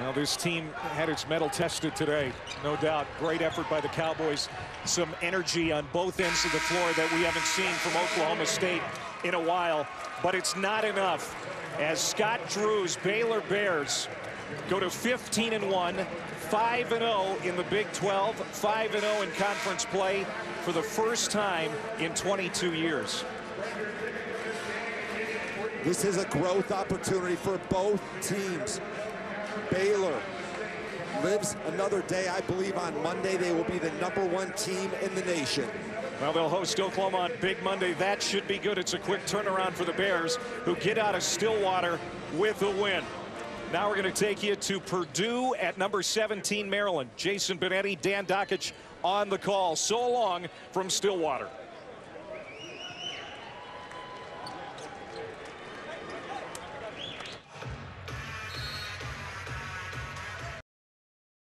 Well, this team had its mettle tested today, no doubt. Great effort by the Cowboys. Some energy on both ends of the floor that we haven't seen from Oklahoma State in a while. But it's not enough as Scott Drew's Baylor Bears go to 15 and 1, 5 and 0 in the Big 12, 5 and 0 in conference play for the first time in 22 years. This is a growth opportunity for both teams. Baylor lives another day. I believe on Monday they will be the number one team in the nation. Well, they'll host Oklahoma on Big Monday. That should be good. It's a quick turnaround for the Bears, who get out of Stillwater with a win. Now we're going to take you to Purdue at number 17, Maryland. Jason Benetti, Dan Dakich on the call. So long from Stillwater.